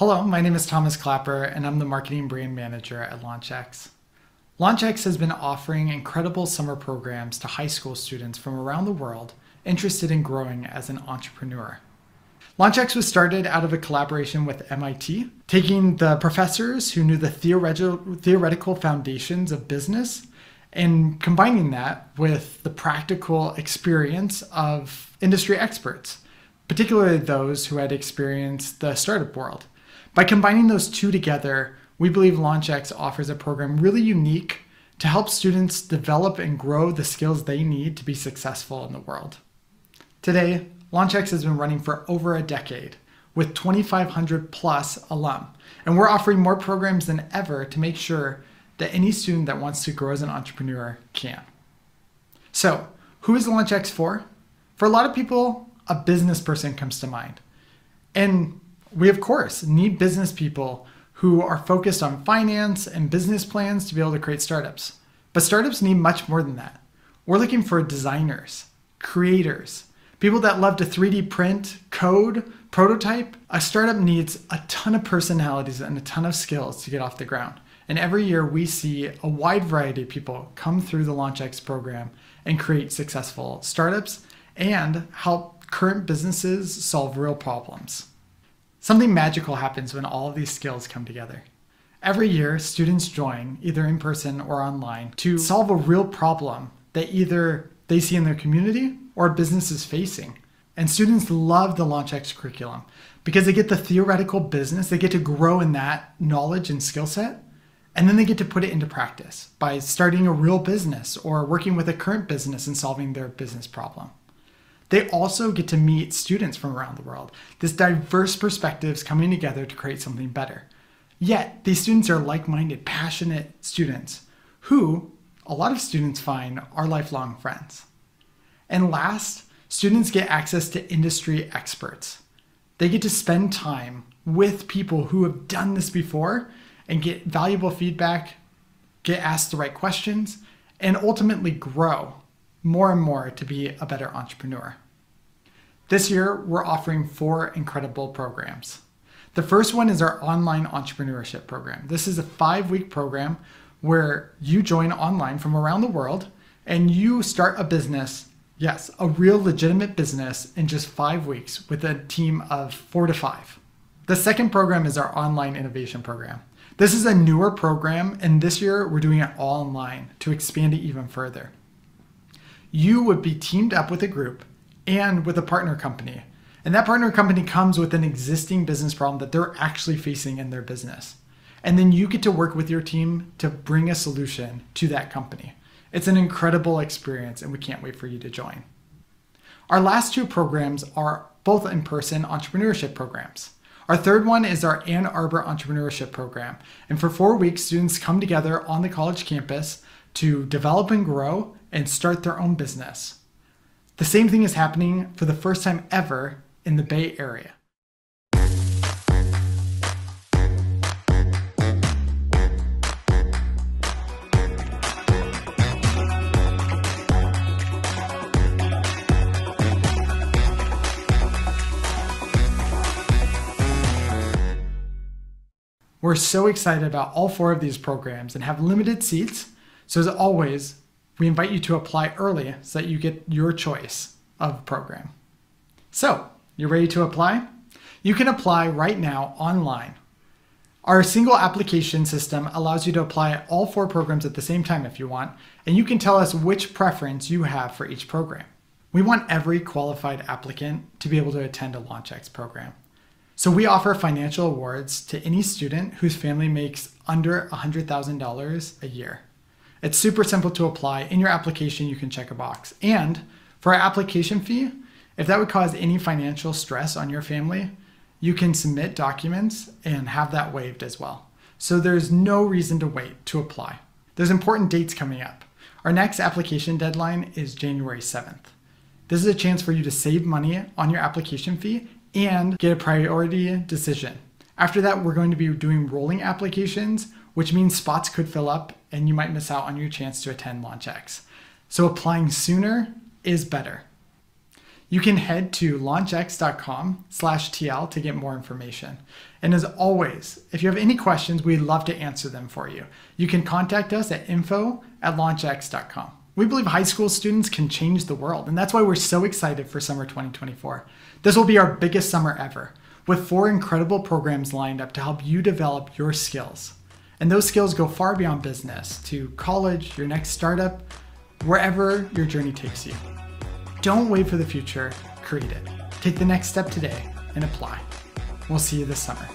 Hello, my name is Thomas Clapper, and I'm the Marketing Brand Manager at LaunchX. LaunchX has been offering incredible summer programs to high school students from around the world interested in growing as an entrepreneur. LaunchX was started out of a collaboration with MIT, taking the professors who knew the theoretical foundations of business and combining that with the practical experience of industry experts, particularly those who had experienced the startup world. By combining those two together, we believe LaunchX offers a program really unique to help students develop and grow the skills they need to be successful in the world. Today, LaunchX has been running for over a decade with 2,500 plus alum, and we're offering more programs than ever to make sure that any student that wants to grow as an entrepreneur can. So, who is LaunchX for? For a lot of people, a business person comes to mind. And we, of course, need business people who are focused on finance and business plans to be able to create startups. But startups need much more than that. We're looking for designers, creators, people that love to 3D print, code, prototype. A startup needs a ton of personalities and a ton of skills to get off the ground. And every year we see a wide variety of people come through the LaunchX program and create successful startups and help current businesses solve real problems. Something magical happens when all of these skills come together. Every year, students join, either in person or online, to solve a real problem that either they see in their community or business is facing. And students love the LaunchX curriculum because they get the theoretical business, they get to grow in that knowledge and skill set, and then they get to put it into practice by starting a real business or working with a current business and solving their business problem. They also get to meet students from around the world, this diverse perspectives coming together to create something better. Yet, these students are like minded, passionate students who a lot of students find are lifelong friends. And last, students get access to industry experts. They get to spend time with people who have done this before and get valuable feedback, get asked the right questions, and ultimately grow more and more to be a better entrepreneur. This year, we're offering four incredible programs. The first one is our online entrepreneurship program. This is a five week program where you join online from around the world and you start a business Yes, a real legitimate business in just five weeks with a team of four to five. The second program is our online innovation program. This is a newer program, and this year we're doing it all online to expand it even further. You would be teamed up with a group and with a partner company. And that partner company comes with an existing business problem that they're actually facing in their business. And then you get to work with your team to bring a solution to that company. It's an incredible experience, and we can't wait for you to join. Our last two programs are both in person entrepreneurship programs. Our third one is our Ann Arbor Entrepreneurship Program. And for four weeks, students come together on the college campus to develop and grow and start their own business. The same thing is happening for the first time ever in the Bay Area. We're so excited about all four of these programs and have limited seats. So, as always, we invite you to apply early so that you get your choice of program. So, you're ready to apply? You can apply right now online. Our single application system allows you to apply all four programs at the same time if you want, and you can tell us which preference you have for each program. We want every qualified applicant to be able to attend a LaunchX program. So we offer financial awards to any student whose family makes under $100,000 a year. It's super simple to apply. In your application, you can check a box. And for our application fee, if that would cause any financial stress on your family, you can submit documents and have that waived as well. So there's no reason to wait to apply. There's important dates coming up. Our next application deadline is January 7th. This is a chance for you to save money on your application fee and get a priority decision. After that, we're going to be doing rolling applications, which means spots could fill up and you might miss out on your chance to attend LaunchX. So applying sooner is better. You can head to launchx.com slash TL to get more information. And as always, if you have any questions, we'd love to answer them for you. You can contact us at info at launchx.com. We believe high school students can change the world, and that's why we're so excited for summer 2024. This will be our biggest summer ever, with four incredible programs lined up to help you develop your skills. And those skills go far beyond business to college, your next startup, wherever your journey takes you. Don't wait for the future, create it. Take the next step today and apply. We'll see you this summer.